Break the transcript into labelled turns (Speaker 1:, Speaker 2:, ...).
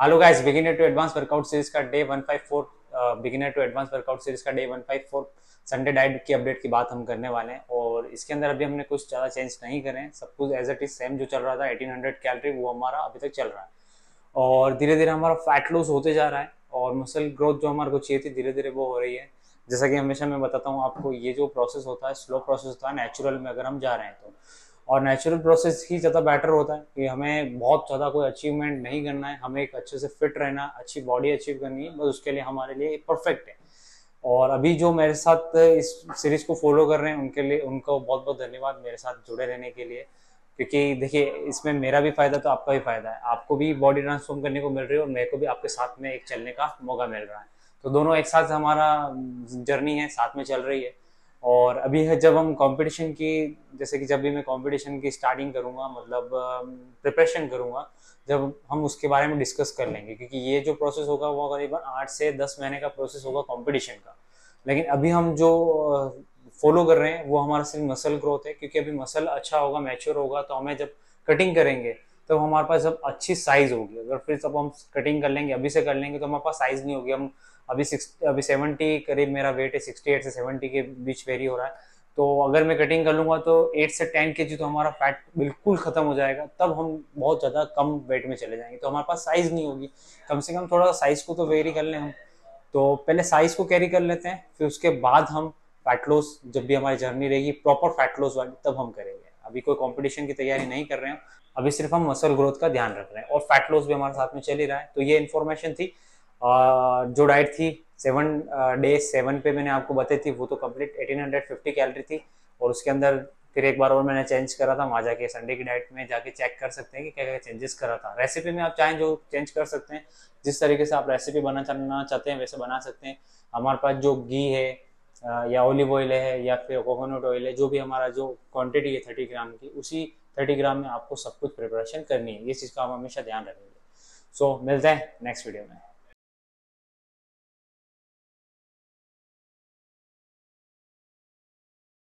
Speaker 1: Hello guys beginner to advance workout series का day 154 beginner to advance workout series का day 154 Sunday diet की update की बात हम करने वाले हैं। और इसके अंदर अभी हमने कुछ ज़्यादा चेंज नहीं करे हैं। सब कुछ एज इट इज़ सेम जो चल रहा था 1800 कैलोरी वो हमारा अभी तक चल रहा है। और धीरे धीरे हमारा फैट लूज होते जा रहा है और मसल ग्रोथ जो हमारे को चाहिए थी धीरे धीरे वो हो रही है। जैसा कि हमेशा मैं बताता हूँ, आपको ये जो प्रोसेस होता है स्लो प्रोसेस होता है नेचुरल में अगर हम जा रहे हैं तो। और नेचुरल प्रोसेस ही ज़्यादा बेटर होता है कि हमें बहुत ज़्यादा कोई अचीवमेंट नहीं करना है। हमें एक अच्छे से फिट रहना, अच्छी बॉडी अचीव करनी है, बस उसके लिए हमारे लिए परफेक्ट है। और अभी जो मेरे साथ इस सीरीज़ को फॉलो कर रहे हैं, उनके लिए, उनको बहुत बहुत धन्यवाद मेरे साथ जुड़े रहने के लिए। क्योंकि देखिए, इसमें मेरा भी फ़ायदा तो आपका भी फ़ायदा है। आपको भी बॉडी ट्रांसफॉर्म करने को मिल रही है और मेरे को भी आपके साथ में एक चलने का मौका मिल रहा है। तो दोनों एक साथ हमारा जर्नी है, साथ में चल रही है। और अभी है जब हम कंपटीशन की, जैसे कि जब भी मैं कंपटीशन की स्टार्टिंग करूँगा मतलब प्रिपरेशन करूँगा, जब हम उसके बारे में डिस्कस कर लेंगे, क्योंकि ये जो प्रोसेस होगा वो करीबन आठ से दस महीने का प्रोसेस होगा कंपटीशन का। लेकिन अभी हम जो फॉलो कर रहे हैं, वो हमारा सिर्फ़ मसल ग्रोथ है, क्योंकि अभी मसल अच्छा होगा मैच्योर होगा तो हमें जब कटिंग करेंगे तो हमारे पास जब अच्छी साइज़ होगी। अगर फिर सब हम कटिंग कर लेंगे, अभी से कर लेंगे तो हमारे पास साइज़ नहीं होगी। हम अभी सिक्स अभी सेवेंटी करीब मेरा वेट है सिक्सटी एट से सेवेंटी के बीच वेरी हो रहा है। तो अगर मैं कटिंग कर लूँगा तो एट से टेन के जी तो हमारा फैट बिल्कुल खत्म हो जाएगा। तब हम बहुत ज़्यादा कम वेट में चले जाएँगे। तो हमारे पास साइज़ नहीं होगी। कम से कम थोड़ा साइज़ को तो वेरी कर लें हम। तो पहले साइज़ को कैरी कर लेते हैं, फिर उसके बाद हम फैट लॉस जब भी हमारी जर्नी रहेगी प्रॉपर फैट लॉस वाली, तब हम करेंगे। अभी कोई कंपटीशन की तैयारी नहीं कर रहे हैं। अभी सिर्फ़ हम मसल ग्रोथ का ध्यान रख रहे हैं। और फैट लॉस भी हमारे साथ में चल ही रहा है। तो ये इन्फॉर्मेशन थी। जो डाइट थी सेवन डे सेवन पे मैंने आपको बताई थी, वो तो complete eighteen hundred fifty calorie थी। और उसके अंदर फिर एक बार और मैंने चेंज करा था वहाँ जाके संडे की डाइट में जाके चेक कर सकते हैं कि क्या क्या चेंजेस करा था। रेसिपी में आप चाहें जो चेंज कर सकते हैं, जिस तरीके से आप रेसिपी बनाना चाहते हैं, वैसे बना सकते हैं। हमारे पास जो घी है या ओलिव ऑयल है या फिर कोकोनट ऑयल है जो भी हमारा जो क्वांटिटी है थर्टी ग्राम की उसी थर्टी ग्राम में आपको सब कुछ प्रिपरेशन करनी है। ये चीज़ का हम हमेशा ध्यान रखेंगे। सो so, मिलते हैं नेक्स्ट वीडियो में।